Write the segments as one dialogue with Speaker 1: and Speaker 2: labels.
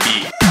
Speaker 1: beat.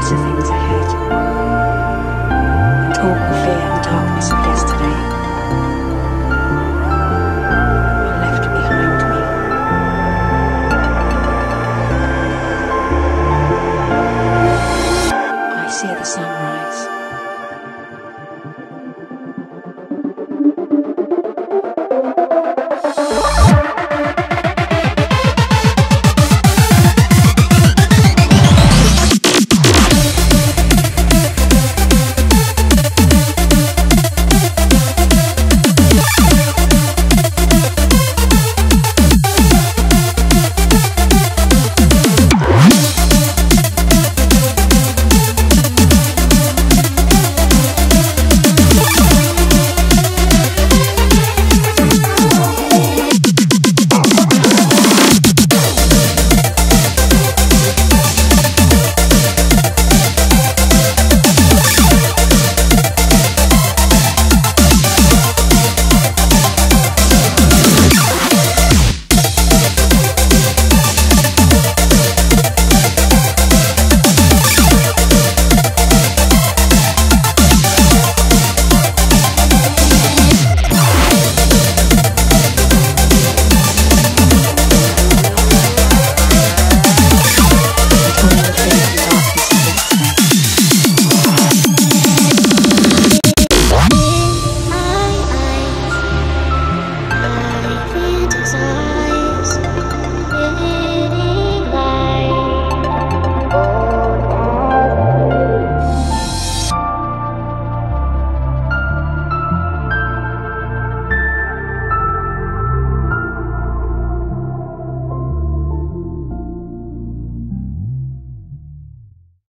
Speaker 1: Better things ahead. All the fear